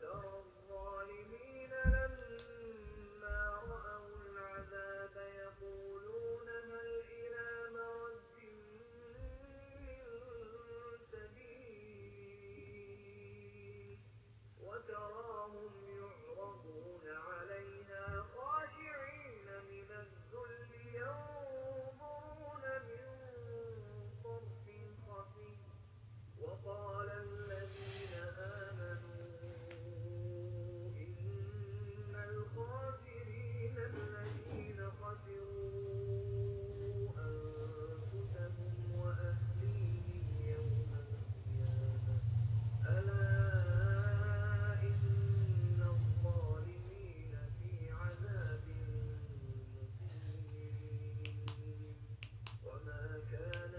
go. good.